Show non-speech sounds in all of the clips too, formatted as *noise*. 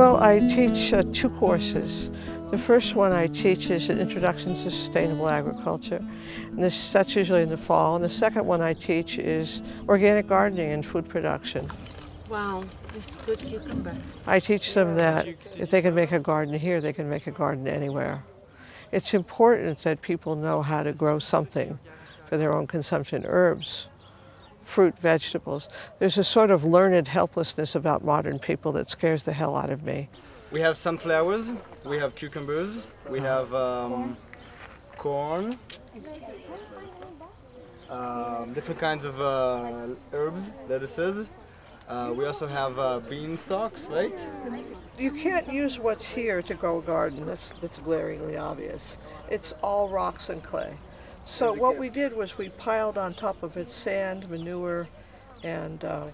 Well, I teach uh, two courses. The first one I teach is an introduction to sustainable agriculture. And this, that's usually in the fall. And the second one I teach is organic gardening and food production. Wow, this good cucumber. I teach them that if they can make a garden here, they can make a garden anywhere. It's important that people know how to grow something for their own consumption, herbs, fruit, vegetables. There's a sort of learned helplessness about modern people that scares the hell out of me. We have sunflowers, we have cucumbers, we have um, corn, um, different kinds of uh, herbs, lettuces. Uh, we also have uh, bean stalks, right? You can't use what's here to grow a garden. That's, that's glaringly obvious. It's all rocks and clay. So what we did was we piled on top of it sand, manure, and uh,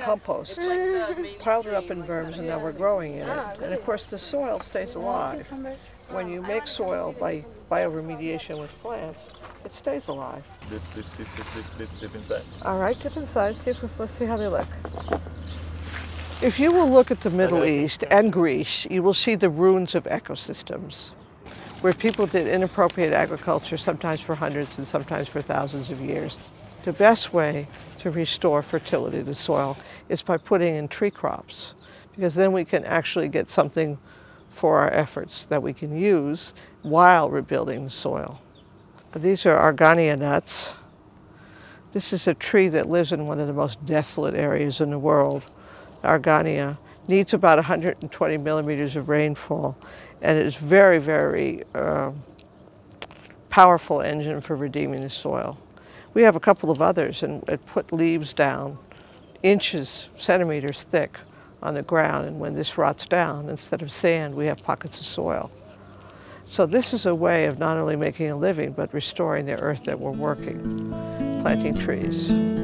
compost. *laughs* Piled it up in berms and now we're growing in it. And of course the soil stays alive. When you make soil by bioremediation with plants, it stays alive. Dip, dip, dip, dip, dip, dip, dip inside. All right, dip inside. See if we, let's see how they look. If you will look at the Middle East and Greece, you will see the ruins of ecosystems where people did inappropriate agriculture, sometimes for hundreds and sometimes for thousands of years. The best way to restore fertility to soil is by putting in tree crops, because then we can actually get something for our efforts that we can use while rebuilding the soil. These are argania nuts. This is a tree that lives in one of the most desolate areas in the world. Argania needs about 120 millimeters of rainfall and it's very, very uh, powerful engine for redeeming the soil. We have a couple of others and it put leaves down inches, centimeters thick on the ground and when this rots down, instead of sand, we have pockets of soil. So this is a way of not only making a living, but restoring the earth that we're working, planting trees.